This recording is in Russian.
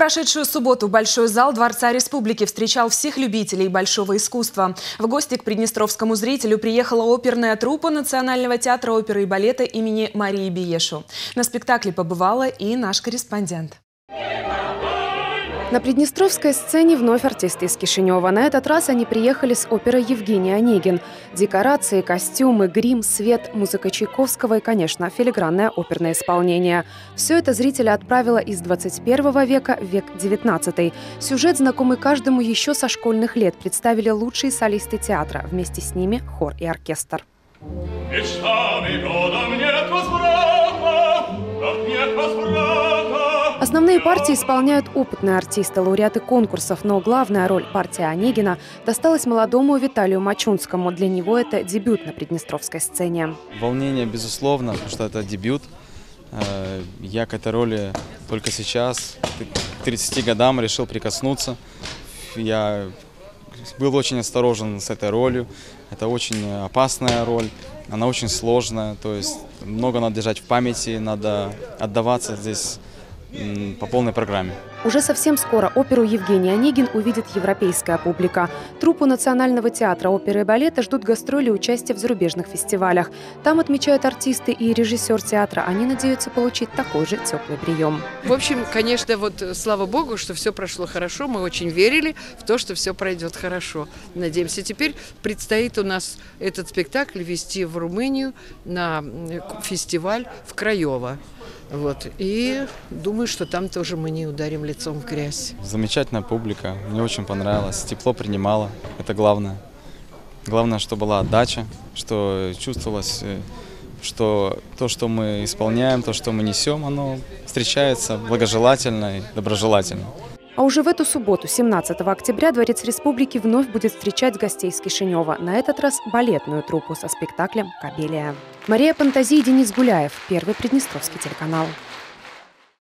прошедшую субботу Большой зал Дворца Республики встречал всех любителей большого искусства. В гости к приднестровскому зрителю приехала оперная труппа Национального театра оперы и балета имени Марии Биешу. На спектакле побывала и наш корреспондент. На Приднестровской сцене вновь артисты из Кишинева. На этот раз они приехали с оперой Евгений Онегин. Декорации, костюмы, грим, свет, музыка Чайковского и, конечно, филигранное оперное исполнение. Все это зрителя отправило из 21 века в век 19. Сюжет, знакомый каждому еще со школьных лет, представили лучшие солисты театра. Вместе с ними хор и оркестр. Годом нет возврата, Основные партии исполняют опытные артисты, лауреаты конкурсов, но главная роль партии Онегина досталась молодому Виталию Мачунскому. Для него это дебют на приднестровской сцене. Волнение, безусловно, потому что это дебют. Э, я к этой роли только сейчас, к 30 годам, решил прикоснуться. Я был очень осторожен с этой ролью. Это очень опасная роль, она очень сложная, то есть много надо держать в памяти, надо отдаваться здесь по полной программе. Уже совсем скоро оперу Евгений Онегин увидит европейская публика. Труппу Национального театра оперы и балета ждут гастроли и участие в зарубежных фестивалях. Там отмечают артисты и режиссер театра. Они надеются получить такой же теплый прием. В общем, конечно, вот слава богу, что все прошло хорошо. Мы очень верили в то, что все пройдет хорошо. Надеемся. Теперь предстоит у нас этот спектакль вести в Румынию на фестиваль в Краево. Вот. И думаю, что там тоже мы не ударим лицом в грязь. Замечательная публика. Мне очень понравилось. Тепло принимала. Это главное. Главное, что была отдача, что чувствовалось, э, что то, что мы исполняем, то, что мы несем, оно встречается благожелательно и доброжелательно. А уже в эту субботу, 17 октября, Дворец Республики вновь будет встречать гостей из Кишинева. На этот раз балетную труппу со спектаклем «Кабелия». Мария Пантази и Денис Гуляев. Первый Приднестровский телеканал.